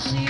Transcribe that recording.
she